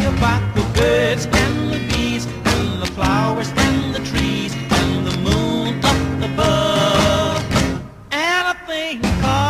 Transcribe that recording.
about the birds and the bees and the flowers and the trees and the moon up above. And a thing called